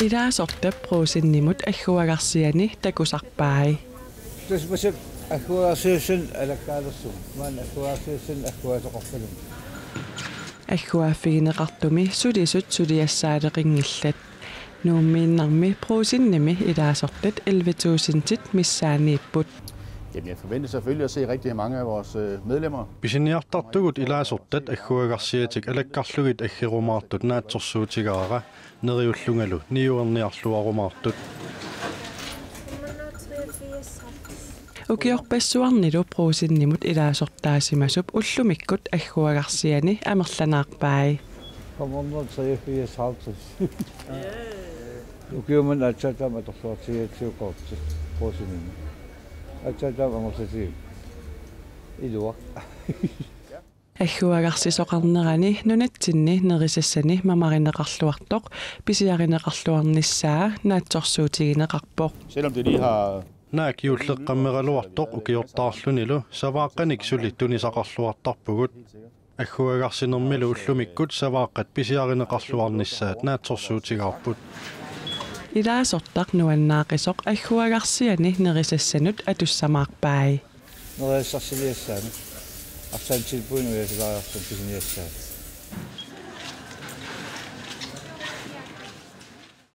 Илаасортап пруусиннимут аггуагарсиани такусарпаи. тусмасак аггуарсиусsun алаккаалерсу маан аггуарсиусsun аггуасоқорпалун аггуаффигинеқартуми сулисут сулиассаалеқингиллат нууммииннарми пруусинними илаасортат 11000-тит миссаанииппут Jamen, jeg forventer selvfølgelig at se rigtig mange af vores øh, medlemmer. Писиниартартугут илаасортат аггуагарсиатик алаккарлугит аггеруmaartut наатсорсуутигаара нериуллунгалу ниуерниарлуарумаартут укиорпассуарнилу пруусиннимут илаасортаасимасуп уллумиккут аггуагарсиани амерланаарпаи коммонно 83 укиуман ачатама торсуартигиатсиукоорти пуусиними ачатама амерсати илуа. Аггуагарсисоқарнерани нунатсинни нерисассани мамаринеқарлуартоқ писиаринеқарлуарниссаа наатсорсуутигинеқарпоқ. Selvom det lige har наак юуллеққаммералуартоқ укиортаарлунилу савааққаник сули тунисақарлуартарпугут аггуагарсинермилу уллумиккут савааққат писиаринеқарлуарниссаат наатсорсуутигаарпут илаасортақ нуаннаақисоқ аггуагарсиани нерисассанут атуссамаарпаи нериассарсилиассаани артаан тилпуину ясалаариарсун писиниассаа